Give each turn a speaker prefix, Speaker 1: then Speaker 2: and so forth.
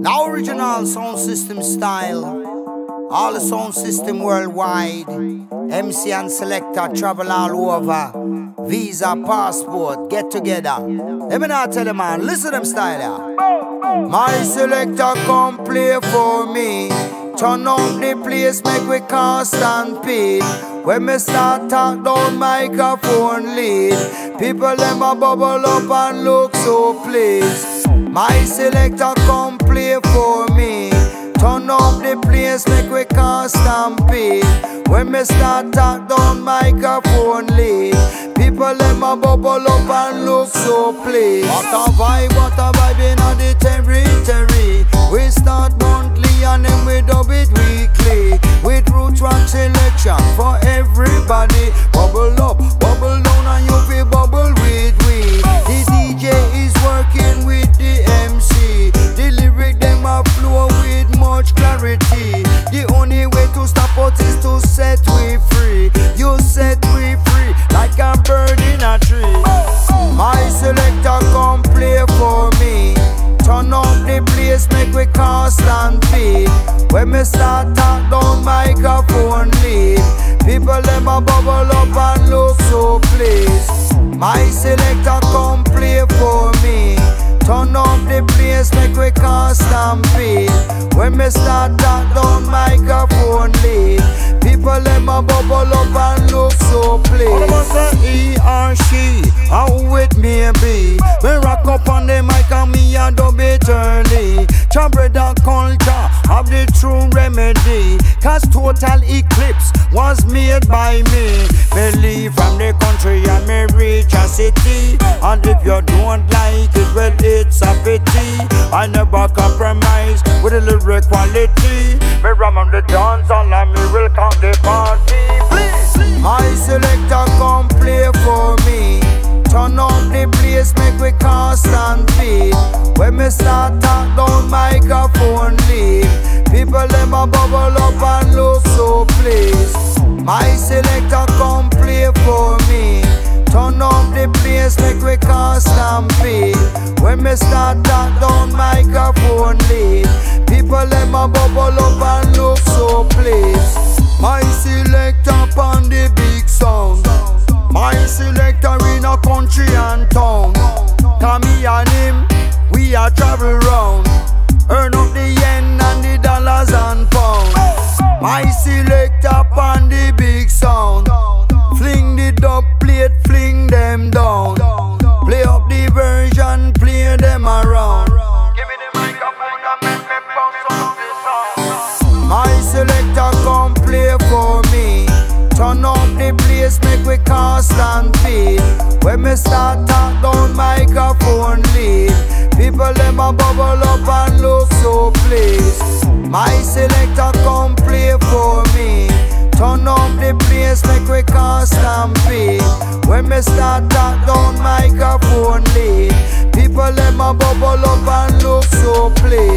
Speaker 1: Now original sound system style. All the sound system worldwide. MC and selector travel all over. Visa, passport, get together. Let me not tell the man, listen them style yeah. My selector come play for me. Turn up the place, make we cast and pay. When me start talk down microphone lead, people them a bubble up and look so pleased. My selector come play for me. Turn up the place, make we cast stampede. When me start talk down microphone lead, people let my bubble up and look so pleased. What a vibe, what a vibe in the territory. We start monthly and then we dub it weekly. People them a bubble up and look so pleased. My selector come play for me. Turn up the place, make we and feed. When me start talk down microphone lead, people them a bubble up and look so pleased. All of us say he or she, how it may be. Me rock up on the mic and me a dub it early. Chambre and culture have the true remedy. Cause total eclipse was made by me. Me leave from the country and me reach a city. And if you don't like it, well it's a pity. I never compromise with a lyric quality. Me ram on the dance all and me will count the party. Please. My selector come play for me. Turn up the place, make we cast and feed. When me start a bubble up and look so pleased. My selector come play for me. Turn up the place, make we and feed. When me start talk down microphone lead, people let a bubble up and look so pleased. My selector on the big sound. My selector in a country and town. Come me and him, we a travel round. My selector on the big sound. Fling the dub plate, fling them down. Play up the version, play them around. My selector come play for me. Turn up the place, make we cast and feed. When me start talk down people them bubble up and look so pleased. My selector come play for me. Turn up the place, make we and feed. When me start talk down microphone lead, people let a bubble up and look so pleased.